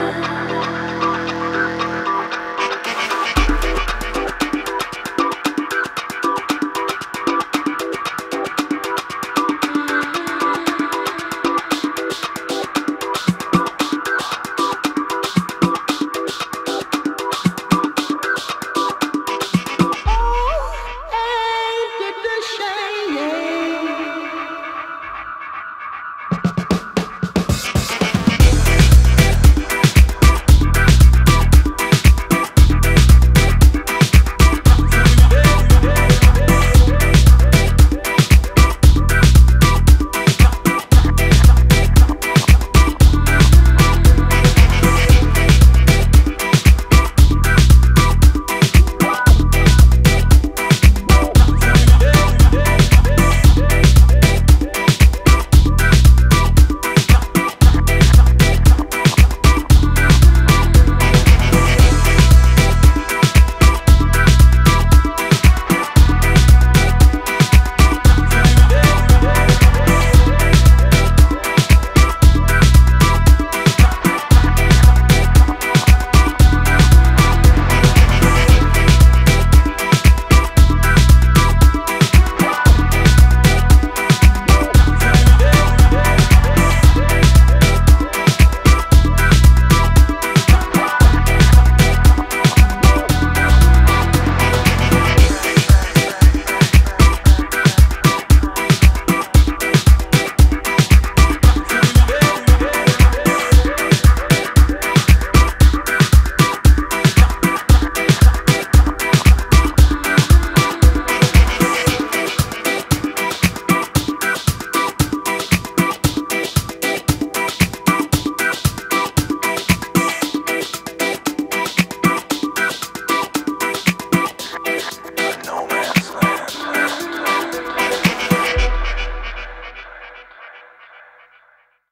Bye.